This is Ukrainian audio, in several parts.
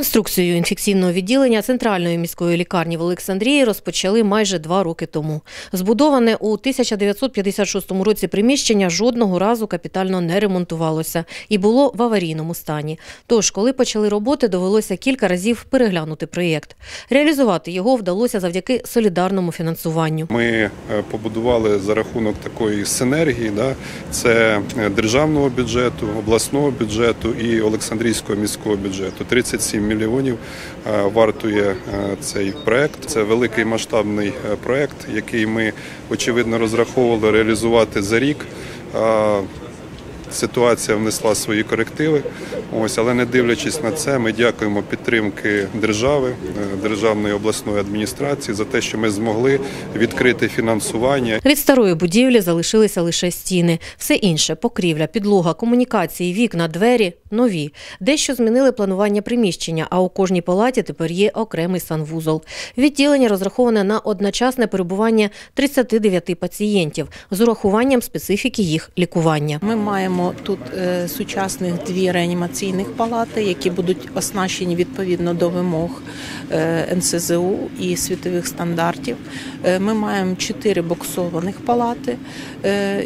Реконструкцію інфекційного відділення центральної міської лікарні в Олександрії розпочали майже два роки тому. Збудоване у 1956 році приміщення жодного разу капітально не ремонтувалося і було в аварійному стані. Тож, коли почали роботи, довелося кілька разів переглянути проєкт. Реалізувати його вдалося завдяки солідарному фінансуванню. Ми е, побудували за рахунок такої синергії. Да, це е, державного бюджету, обласного бюджету і Олександрійського міського бюджету. 37 мільйонів е, вартує е, цей проект. Це великий масштабний е, проект, який ми очевидно розраховували реалізувати за рік. Ситуація внесла свої корективи. Ось, але не дивлячись на це, ми дякуємо підтримки держави, е, державної обласної адміністрації за те, що ми змогли відкрити фінансування Від старої будівлі залишилися лише стіни. Все інше покрівля, підлога, комунікації, вікна, двері нові. Дещо змінили планування приміщення, а у кожній палаті тепер є окремий санвузол. Відділення розраховане на одночасне перебування 39 пацієнтів з урахуванням специфіки їх лікування. Ми маємо тут е, сучасних дві реанімаційних палати, які будуть оснащені відповідно до вимог е, НСЗУ і світових стандартів. Е, Ми маємо чотири боксованих палати,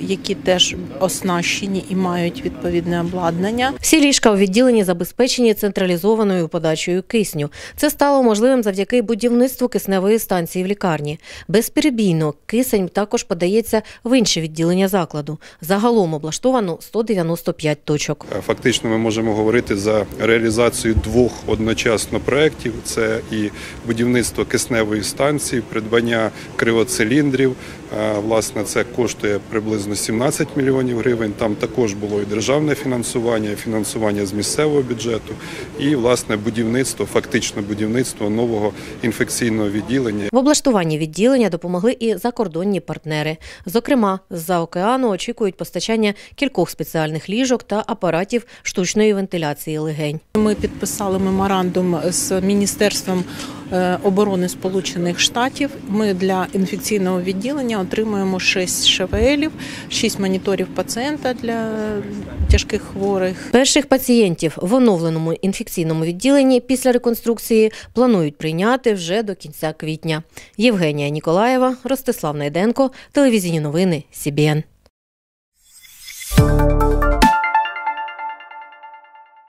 які теж оснащені і мають відповідне обладнання. Всі ліжка у відділенні забезпечені централізованою подачею кисню. Це стало можливим завдяки будівництву кисневої станції в лікарні. Безперебійно кисень також подається в інші відділення закладу. Загалом облаштовано 195 точок. Е, Фактично, ми можемо говорити за реалізацію двох одночасно проєктів. Це і будівництво кисневої станції, придбання кривоциліндрів. Е, Власне, це коштує приблизно 17 мільйонів гривень. Там також було і державне фінансування, і фінансування з місцевого бюджету, і власне будівництво, фактично будівництво нового інфекційного відділення. В облаштуванні відділення допомогли і закордонні партнери. Зокрема, з-за океану очікують постачання кількох спеціальних ліжок та апаратів штучної вентиляції легень. Ми підписали меморандум з Міністерством оборони Сполучених Штатів. Ми для інфекційного відділення отримуємо 6 ШВЛів, 6 моніторів пацієнта для тяжких хворих. Перших пацієнтів в оновленому інфекційному відділенні після реконструкції планують прийняти вже до кінця квітня. Євгенія Ніколаєва, Ростислав Найденко, телевізійні новини СІБІН.